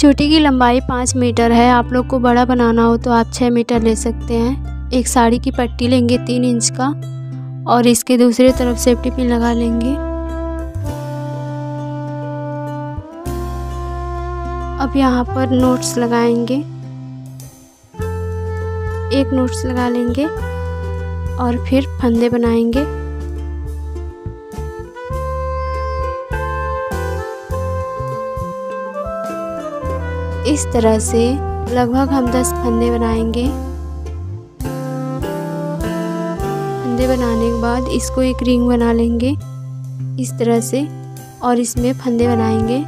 चोटी की लंबाई पाँच मीटर है। आप लोग को बड़ा बनाना हो तो आप छः मीटर ले सकते हैं। एक साड़ी की पट्टी लेंगे तीन इंच का और इसके दूसरी तरफ़ सेफ्टी पिन लगा लेंगे। अब यहाँ पर नोट्स लगाएँगे। एक नोट्स लगा लेंगे और फिर फंदे बनाएँगे। इस तरह से लगभग हम दस फंदे बनाएँगे। फंदे बनाने के बाद इसको एक रिंग बना लेंगे, इस तरह से, और इसमें फंदे बनाएँगे।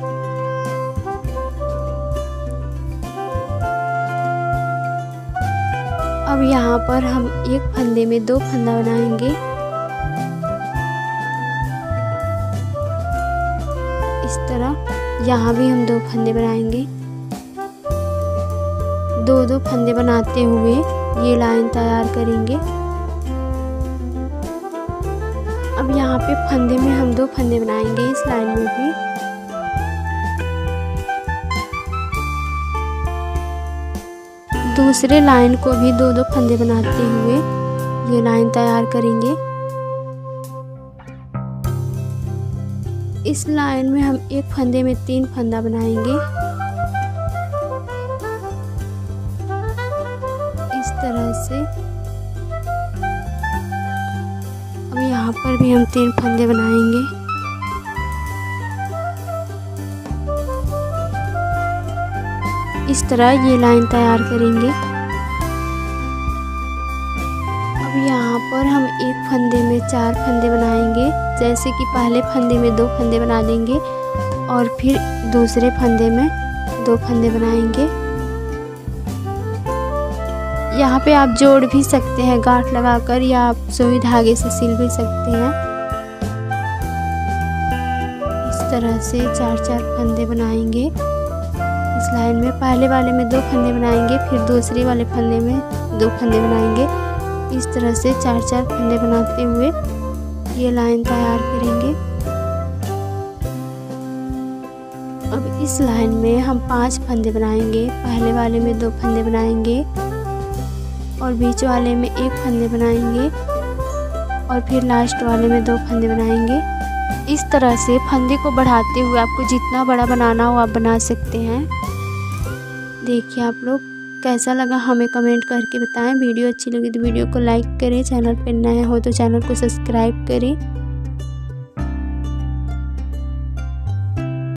अब यहाँ पर हम एक फंदे में दो फंदा बनाएँगे। इस तरह यहाँ भी हम दो फंदे बनाएँगे। दो दो फंदे बनाते हुए ये लाइन तैयार करेंगे। अब यहाँ पे फंदे में हम दो फंदे बनाएँगे इस लाइन में भी। दूसरे लाइन को भी दो दो फंदे बनाते हुए ये लाइन तैयार करेंगे। इस लाइन में हम एक फंदे में तीन फंदा बनाएँगे। तरह से। अब यहाँ पर भी हम तीन फंदे बनाएँगे। इस तरह ये लाइन तैयार करेंगे। अब यहाँ पर हम एक फंदे में चार फंदे बनाएँगे। जैसे कि पहले फंदे में दो फंदे बना देंगे और फिर दूसरे फंदे में दो फंदे बनाएँगे। यहाँ पे आप जोड़ भी सकते हैं, गांठ लगाकर, या आप सुई धागे से सिल भी सकते हैं। इस तरह से चार चार फंदे बनाएँगे। इस लाइन में पहले वाले में दो फंदे बनाएँगे, फिर दूसरे वाले फंदे में दो फंदे बनाएँगे। इस तरह से चार चार फंदे बनाते हुए ये लाइन तैयार करेंगे। अब इस लाइन में हम पाँच फंदे बनाएँगे। पहले वाले में दो फंदे बनाएँगे। और बीच वाले में एक फंदे बनाएँगे और फिर लास्ट वाले में दो फंदे बनाएँगे। इस तरह से फंदे को बढ़ाते हुए आपको जितना बड़ा बनाना हो आप बना सकते हैं। देखिए आप लोग, कैसा लगा हमें कमेंट करके बताएँ। वीडियो अच्छी लगी तो वीडियो को लाइक करें, चैनल पर नया हो तो चैनल को सब्सक्राइब करें।